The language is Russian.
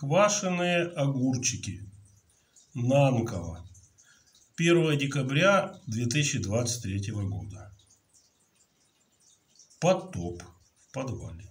Квашеные огурчики. Нанково. 1 декабря 2023 года. Потоп в подвале.